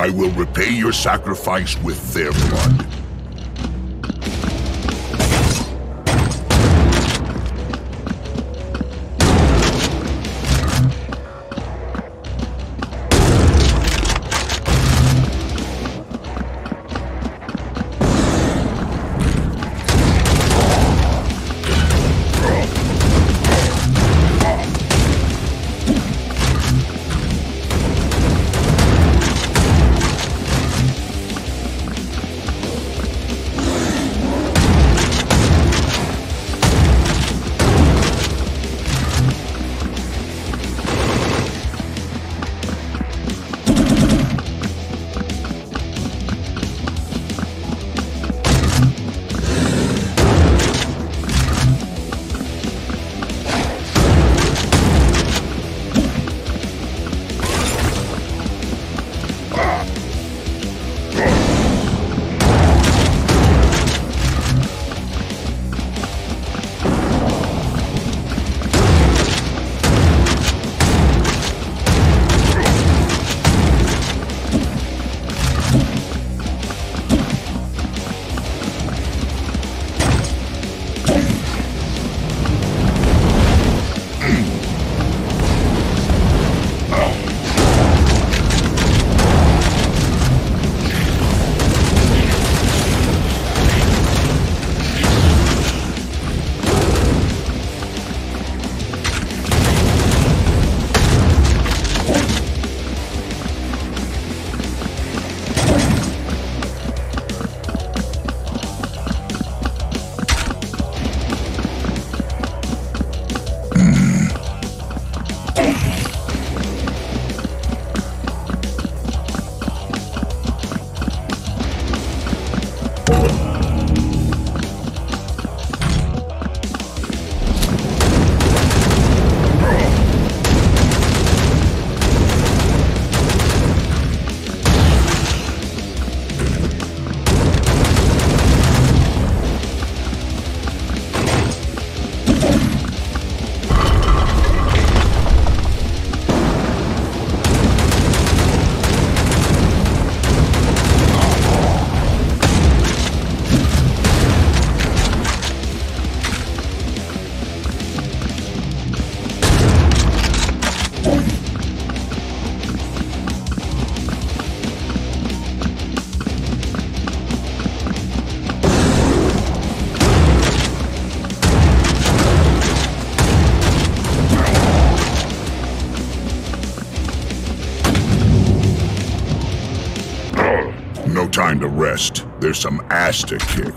I will repay your sacrifice with their blood. Time to rest. There's some ass to kick.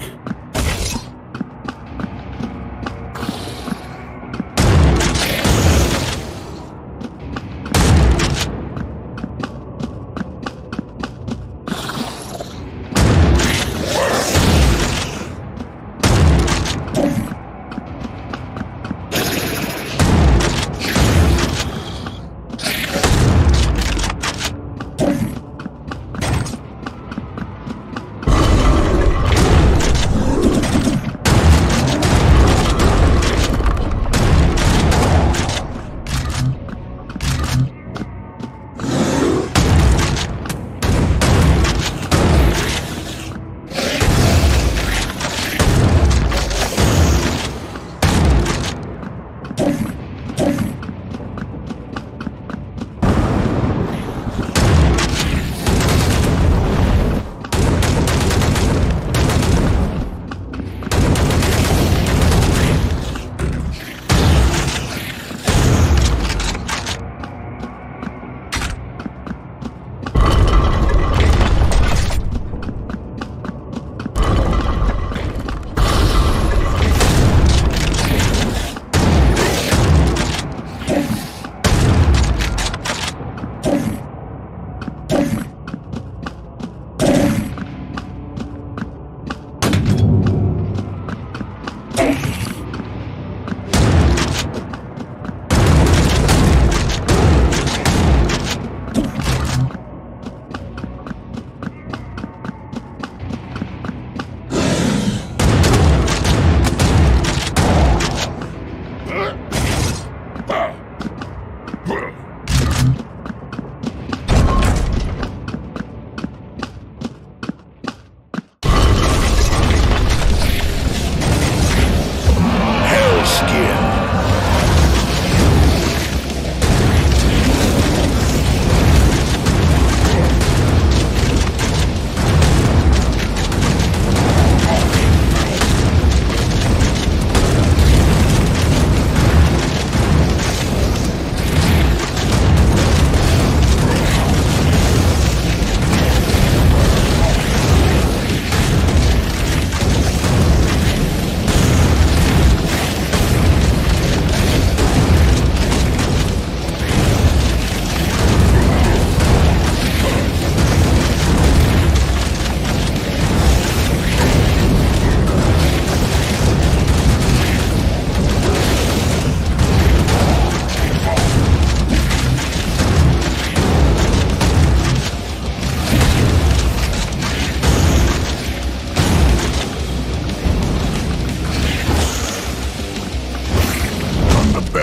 Okay.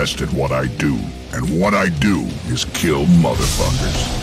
Best at what I do, and what I do is kill motherfuckers.